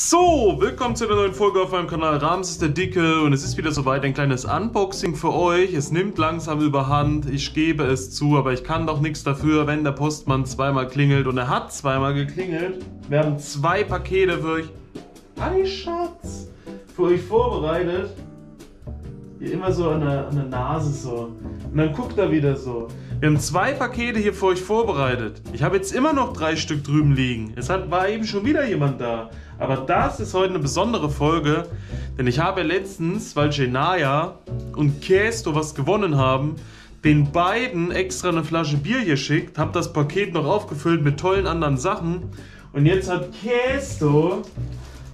So, willkommen zu einer neuen Folge auf meinem Kanal Rams ist der Dicke und es ist wieder soweit ein kleines Unboxing für euch. Es nimmt langsam überhand, ich gebe es zu, aber ich kann doch nichts dafür, wenn der Postmann zweimal klingelt und er hat zweimal geklingelt. Wir haben zwei Pakete für euch. Hi Schatz! Für euch vorbereitet. Immer so an der, an der Nase so. Und dann guckt er wieder so. Wir haben zwei Pakete hier für euch vorbereitet. Ich habe jetzt immer noch drei Stück drüben liegen. Es hat, war eben schon wieder jemand da. Aber das ist heute eine besondere Folge, denn ich habe letztens, weil Genaya und Kesto was gewonnen haben, den beiden extra eine Flasche Bier geschickt, habe das Paket noch aufgefüllt mit tollen anderen Sachen und jetzt hat Kesto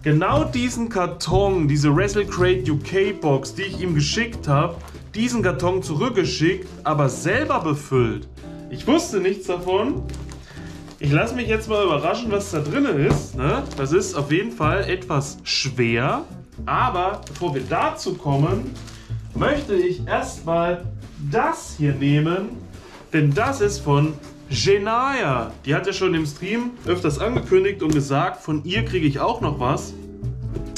genau diesen Karton, diese Wrestle Crate UK Box, die ich ihm geschickt habe, diesen Karton zurückgeschickt, aber selber befüllt. Ich wusste nichts davon. Ich lasse mich jetzt mal überraschen, was da drin ist. Ne? Das ist auf jeden Fall etwas schwer. Aber bevor wir dazu kommen, möchte ich erstmal das hier nehmen. Denn das ist von Genaya. Die hat ja schon im Stream öfters angekündigt und gesagt, von ihr kriege ich auch noch was.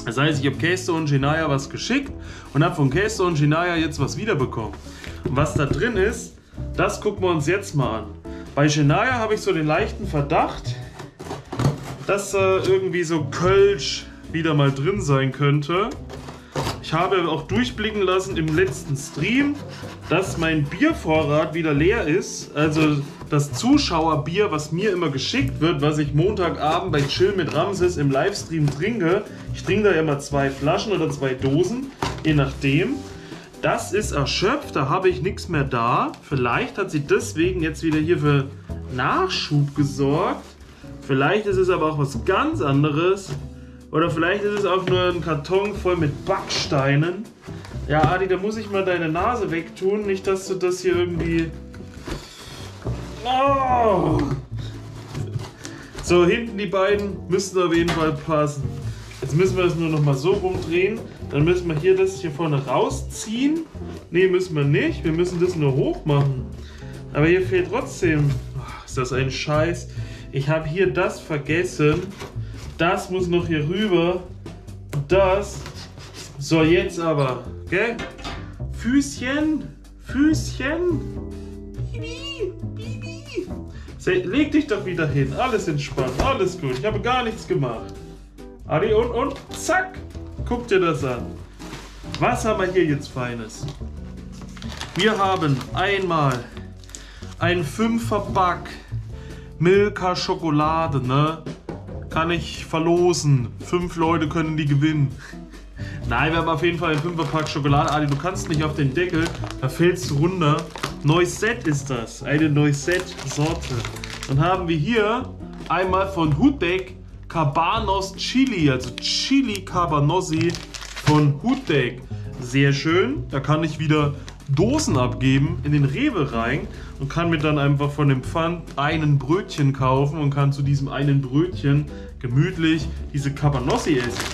Das heißt, ich habe Kesto und Genaya was geschickt und habe von Kesto und Genaya jetzt was wiederbekommen. Und was da drin ist, das gucken wir uns jetzt mal an. Bei Genaya habe ich so den leichten Verdacht, dass äh, irgendwie so Kölsch wieder mal drin sein könnte. Ich habe auch durchblicken lassen im letzten Stream, dass mein Biervorrat wieder leer ist. Also das Zuschauerbier, was mir immer geschickt wird, was ich Montagabend bei Chill mit Ramses im Livestream trinke. Ich trinke da immer zwei Flaschen oder zwei Dosen, je nachdem. Das ist erschöpft, da habe ich nichts mehr da. Vielleicht hat sie deswegen jetzt wieder hier für Nachschub gesorgt. Vielleicht ist es aber auch was ganz anderes. Oder vielleicht ist es auch nur ein Karton voll mit Backsteinen. Ja, Adi, da muss ich mal deine Nase wegtun. Nicht, dass du das hier irgendwie... Oh! So, hinten die beiden müssten auf jeden Fall passen. Jetzt müssen wir das nur noch mal so rumdrehen. Dann müssen wir hier das hier vorne rausziehen. Ne, müssen wir nicht. Wir müssen das nur hoch machen. Aber hier fehlt trotzdem... Oh, ist das ein Scheiß. Ich habe hier das vergessen. Das muss noch hier rüber. Das. So, jetzt aber. Gell? Füßchen. Füßchen. Bibi. Bibi. Leg dich doch wieder hin. Alles entspannt. Alles gut. Ich habe gar nichts gemacht. Adi und und. Zack. Guck dir das an. Was haben wir hier jetzt Feines? Wir haben einmal ein 5er Back Milka Schokolade, ne? Kann ich verlosen. Fünf Leute können die gewinnen. Nein, wir haben auf jeden Fall ein Fünferpack Schokolade. Adi, du kannst nicht auf den Deckel, da fällst du runter. Noisette ist das, eine Noisette-Sorte. Dann haben wir hier einmal von Hudek Cabanos Chili, also Chili Cabanossi von Hudek. Sehr schön, da kann ich wieder Dosen abgeben in den Rewe rein und kann mir dann einfach von dem Pfand einen Brötchen kaufen und kann zu diesem einen Brötchen gemütlich diese Cabanossi essen.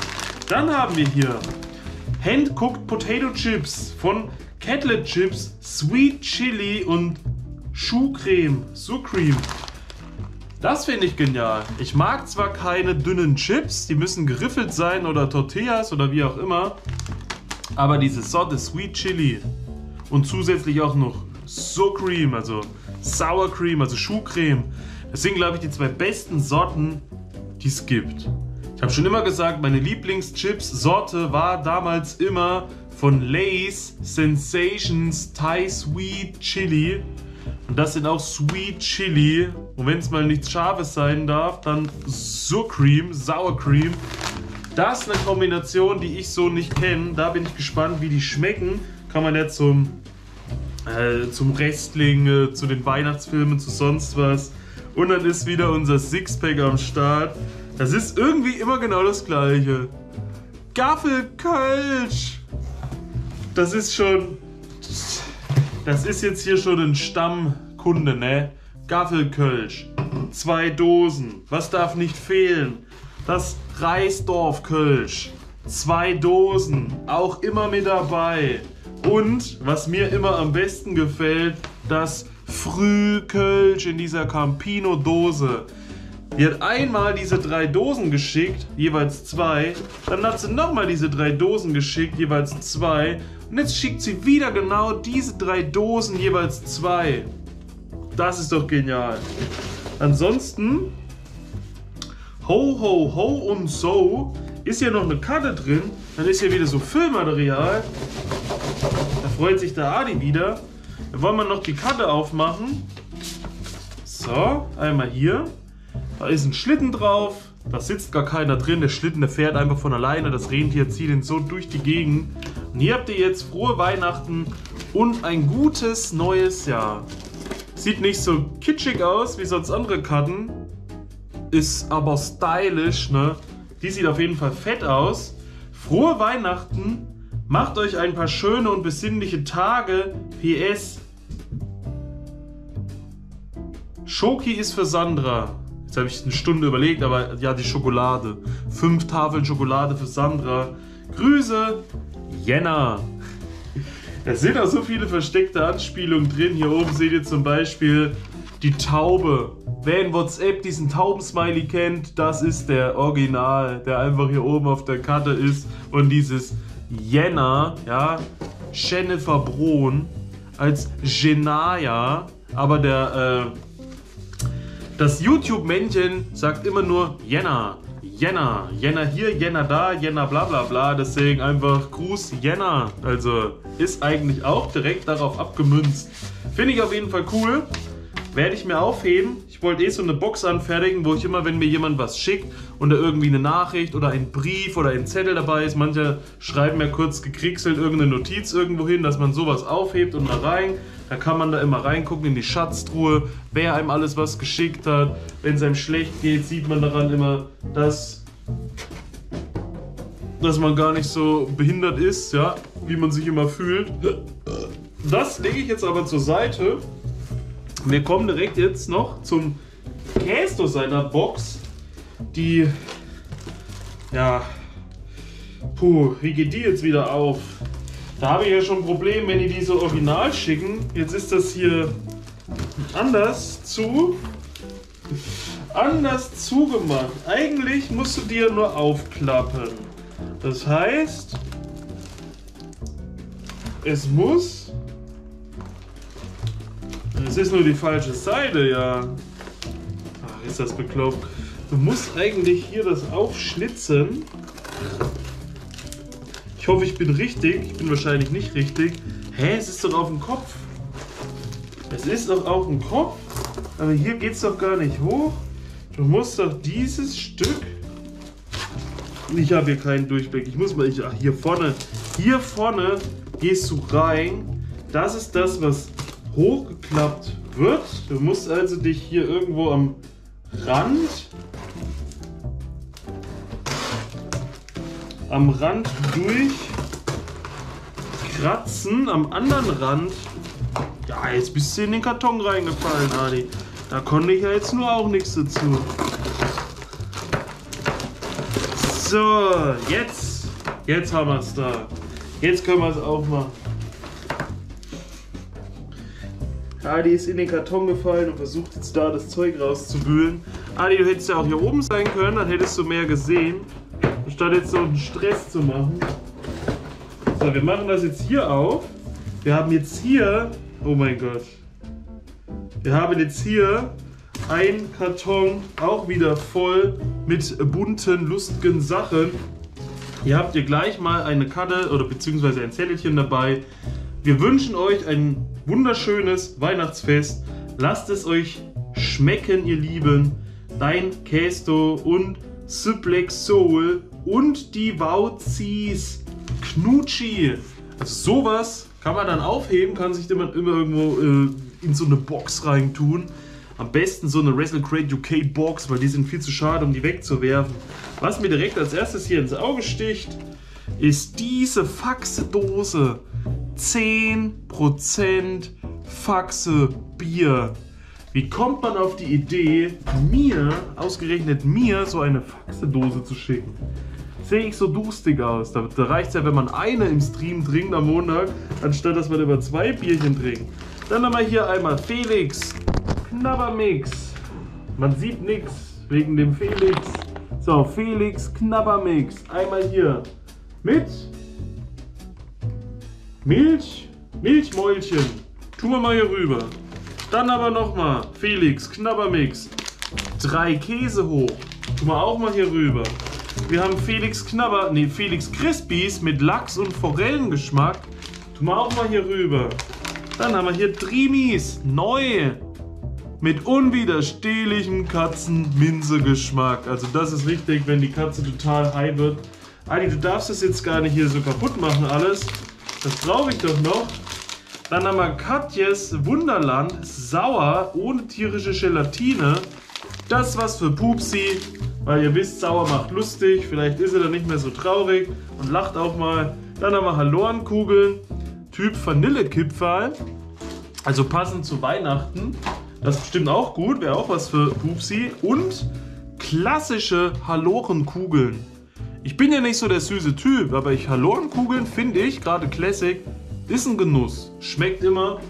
Dann haben wir hier Hand-Cooked Potato Chips von Catlet Chips, Sweet Chili und Schuhcreme, Sucreme. Das finde ich genial. Ich mag zwar keine dünnen Chips, die müssen geriffelt sein oder Tortillas oder wie auch immer, aber diese Sorte Sweet Chili und zusätzlich auch noch Sucreme, also Sour Cream, also Schuhcreme. Das sind, glaube ich, die zwei besten Sorten, die es gibt. Ich habe schon immer gesagt, meine Lieblingschips-Sorte war damals immer von Lay's Sensations Thai Sweet Chili. Und das sind auch Sweet Chili. Und wenn es mal nichts Scharfes sein darf, dann Sucreme, Sour Cream. Das ist eine Kombination, die ich so nicht kenne. Da bin ich gespannt, wie die schmecken. Kann man ja zum, äh, zum Wrestling, äh, zu den Weihnachtsfilmen, zu sonst was. Und dann ist wieder unser Sixpack am Start. Das ist irgendwie immer genau das gleiche. Gaffelkölsch! Das ist schon. Das ist jetzt hier schon ein Stammkunde, ne? Gaffelkölsch. Zwei Dosen. Was darf nicht fehlen? Das Reisdorfkölsch. Zwei Dosen. Auch immer mit dabei. Und, was mir immer am besten gefällt, das Frühkölsch in dieser Campino-Dose. Die hat einmal diese drei Dosen geschickt, jeweils zwei. Dann hat sie nochmal diese drei Dosen geschickt, jeweils zwei. Und jetzt schickt sie wieder genau diese drei Dosen, jeweils zwei. Das ist doch genial. Ansonsten, ho, ho, ho und so, ist hier noch eine Karte drin. Dann ist hier wieder so Füllmaterial. Da freut sich der Adi wieder. Wollen wir noch die Karte aufmachen. So, einmal hier. Da ist ein Schlitten drauf. Da sitzt gar keiner drin. Der Schlitten, der fährt einfach von alleine. Das Rentier zieht ihn so durch die Gegend. Und hier habt ihr jetzt frohe Weihnachten und ein gutes neues Jahr. Sieht nicht so kitschig aus wie sonst andere Karten. Ist aber stylisch, ne? Die sieht auf jeden Fall fett aus. Frohe Weihnachten. Macht euch ein paar schöne und besinnliche Tage. PS. Schoki ist für Sandra. Jetzt habe ich eine Stunde überlegt, aber ja, die Schokolade. Fünf Tafeln Schokolade für Sandra. Grüße, Jenna. Es sind auch so viele versteckte Anspielungen drin. Hier oben seht ihr zum Beispiel die Taube. Wer in WhatsApp diesen Taubensmiley kennt, das ist der Original, der einfach hier oben auf der Karte ist. Und dieses Jenna, ja, Jennifer Brohn als Genaya, aber der, äh, das YouTube-Männchen sagt immer nur Jenna, Jenna, Jenna hier, Jenna da, Jenna bla bla bla. Deswegen einfach Gruß Jenna. Also ist eigentlich auch direkt darauf abgemünzt. Finde ich auf jeden Fall cool. Werde ich mir aufheben. Ich wollte eh so eine Box anfertigen, wo ich immer, wenn mir jemand was schickt und da irgendwie eine Nachricht oder ein Brief oder ein Zettel dabei ist, manche schreiben mir kurz gekriegselt irgendeine Notiz irgendwo hin, dass man sowas aufhebt und mal rein. Da kann man da immer reingucken in die Schatztruhe, wer einem alles was geschickt hat. Wenn es einem schlecht geht, sieht man daran immer, dass, dass man gar nicht so behindert ist, ja, wie man sich immer fühlt. Das lege ich jetzt aber zur Seite. Wir kommen direkt jetzt noch zum Kästo seiner Box. Die, ja, puh, wie geht die jetzt wieder auf? Da habe ich ja schon ein Problem, wenn die diese original schicken. Jetzt ist das hier anders zu. Anders zugemacht. Eigentlich musst du dir nur aufklappen. Das heißt, es muss. Es ist nur die falsche Seite, ja. Ach, ist das bekloppt. Du musst eigentlich hier das aufschlitzen. Ich hoffe, ich bin richtig. Ich bin wahrscheinlich nicht richtig. Hä, es ist doch auf dem Kopf. Es ist doch auf dem Kopf. Aber hier geht es doch gar nicht hoch. Du musst doch dieses Stück... Ich habe hier keinen Durchblick. Ich muss mal... Ich, ach, hier vorne. Hier vorne gehst du rein. Das ist das, was hochgeklappt wird. Du musst also dich hier irgendwo am Rand am Rand durchkratzen, am anderen Rand. Ja, jetzt bist du in den Karton reingefallen, Adi. Da konnte ich ja jetzt nur auch nichts dazu. So, jetzt. Jetzt haben wir es da. Jetzt können wir es aufmachen. Adi ist in den Karton gefallen und versucht jetzt da das Zeug rauszubühlen. Adi, du hättest ja auch hier oben sein können, dann hättest du mehr gesehen statt jetzt so einen Stress zu machen. So, wir machen das jetzt hier auf. Wir haben jetzt hier, oh mein Gott, wir haben jetzt hier ein Karton auch wieder voll mit bunten, lustigen Sachen. Hier habt ihr gleich mal eine Karte oder beziehungsweise ein Zettelchen dabei. Wir wünschen euch ein wunderschönes Weihnachtsfest. Lasst es euch schmecken, ihr Lieben. Dein Kästo und Suplex Soul und die Wauzis Knutschi. Also sowas kann man dann aufheben, kann sich immer, immer irgendwo äh, in so eine Box reintun. Am besten so eine Wrestle Crate UK Box, weil die sind viel zu schade, um die wegzuwerfen. Was mir direkt als erstes hier ins Auge sticht, ist diese Faxe-Dose. 10% Faxe Bier. Wie kommt man auf die Idee, mir, ausgerechnet mir, so eine Faxe-Dose zu schicken? sehe ich so durstig aus. Da, da reicht es ja, wenn man eine im Stream trinkt am Montag, anstatt dass man über zwei Bierchen trinkt. Dann haben wir hier einmal Felix Knabbermix. Man sieht nichts. Wegen dem Felix. So, Felix Knabbermix. Einmal hier mit Milch, Milchmäulchen. Tun wir mal hier rüber. Dann aber nochmal Felix Knabbermix. Drei Käse hoch. Tun wir auch mal hier rüber. Wir haben Felix Knabber, nee, Felix Crispies mit Lachs und Forellengeschmack. Tun wir auch mal hier rüber. Dann haben wir hier Drimis, neu. Mit unwiderstehlichem Katzenminze-Geschmack. Also das ist wichtig, wenn die Katze total high wird. Adi, du darfst das jetzt gar nicht hier so kaputt machen alles. Das brauche ich doch noch. Dann haben wir Katjes Wunderland, sauer, ohne tierische Gelatine. Das was für Pupsi, weil ihr wisst, sauer macht lustig. Vielleicht ist er dann nicht mehr so traurig und lacht auch mal. Dann haben wir Hallorenkugeln, Typ Vanillekipferl. Also passend zu Weihnachten. Das ist bestimmt auch gut, wäre auch was für Pupsi. Und klassische Hallorenkugeln. Ich bin ja nicht so der süße Typ, aber ich Hallorenkugeln finde ich, gerade Classic, ist ein Genuss. Schmeckt immer.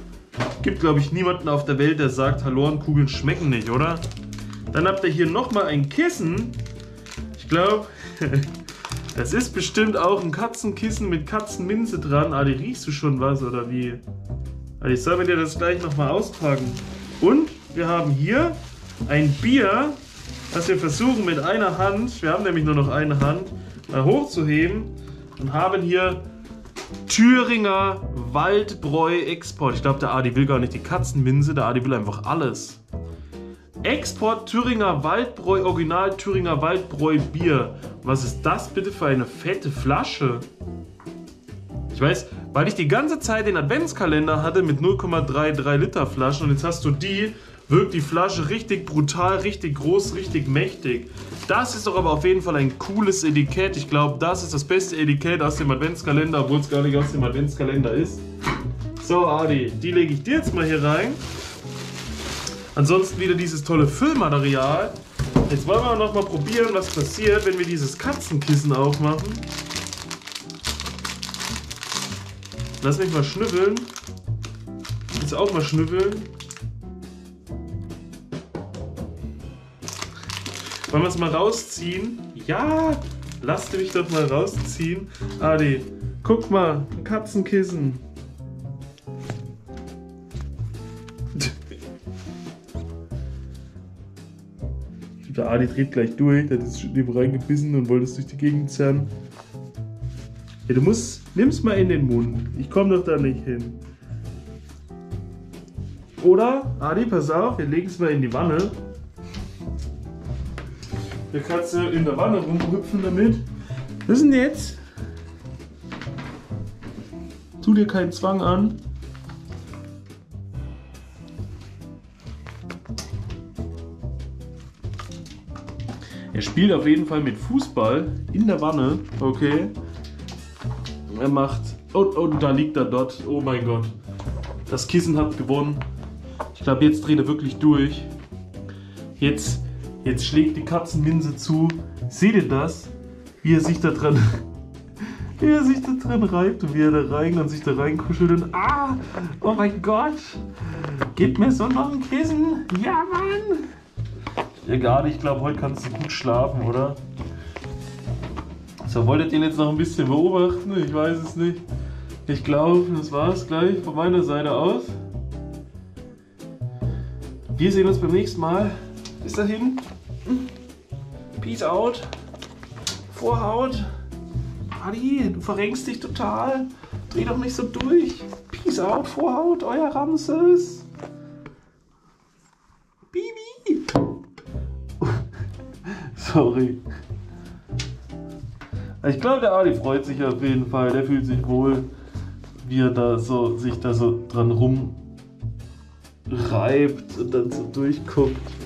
Gibt, glaube ich, niemanden auf der Welt, der sagt, Hallorenkugeln schmecken nicht, oder? Dann habt ihr hier nochmal ein Kissen. Ich glaube, das ist bestimmt auch ein Katzenkissen mit Katzenminze dran. Adi, riechst du schon was oder wie? Also ich soll mir das gleich nochmal auspacken. Und wir haben hier ein Bier, das wir versuchen mit einer Hand, wir haben nämlich nur noch eine Hand, mal hochzuheben und haben hier Thüringer Waldbräu Export. Ich glaube, der Adi will gar nicht die Katzenminze, der Adi will einfach alles. Export Thüringer Waldbräu, Original Thüringer Waldbräu Bier. Was ist das bitte für eine fette Flasche? Ich weiß, weil ich die ganze Zeit den Adventskalender hatte mit 0,33 Liter Flaschen und jetzt hast du die wirkt die Flasche richtig brutal, richtig groß, richtig mächtig. Das ist doch aber auf jeden Fall ein cooles Etikett. Ich glaube, das ist das beste Etikett aus dem Adventskalender, obwohl es gar nicht aus dem Adventskalender ist. So, Adi, die lege ich dir jetzt mal hier rein. Ansonsten wieder dieses tolle Füllmaterial. Jetzt wollen wir noch mal probieren, was passiert, wenn wir dieses Katzenkissen aufmachen. Lass mich mal schnüffeln. Jetzt auch mal schnüffeln. Wollen wir es mal rausziehen? Ja, lasst mich doch mal rausziehen. Adi, guck mal, ein Katzenkissen. Der Adi dreht gleich durch, der hat jetzt schon reingebissen und wollte es durch die Gegend zerren. Ja, du musst, nimm's mal in den Mund. Ich komme doch da nicht hin. Oder, Adi, pass auf, wir legen es mal in die Wanne. Hier kannst du in der Wanne rumhüpfen damit. Was ist denn jetzt? Tu dir keinen Zwang an. Er spielt auf jeden Fall mit Fußball in der Wanne. Okay. Er macht. Und, oh, oh, da liegt er dort. Oh mein Gott. Das Kissen hat gewonnen. Ich glaube, jetzt dreht er wirklich durch. Jetzt Jetzt schlägt die Katzenminse zu. Seht ihr das? Wie er sich da dran, wie er sich da dran reibt und wie er da rein und sich da reinkuschelt und ah, oh mein Gott, gib mir so noch ein Kissen. Ja, Mann. Egal, ich glaube, heute kannst du gut schlafen, oder? So, wolltet ihr ihn jetzt noch ein bisschen beobachten? Ich weiß es nicht. Ich glaube, das war es gleich von meiner Seite aus. Wir sehen uns beim nächsten Mal. Bis dahin. Peace out. Vorhaut. Adi, du verrenkst dich total. Dreh doch nicht so durch. Peace out, Vorhaut, euer Ramses. Bibi. Sorry. Ich glaube, der Adi freut sich auf jeden Fall. Der fühlt sich wohl, wie er da so, sich da so dran rumreibt und dann so durchguckt.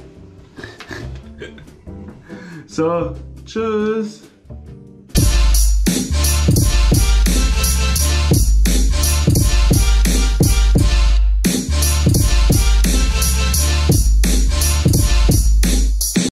So, tschüss.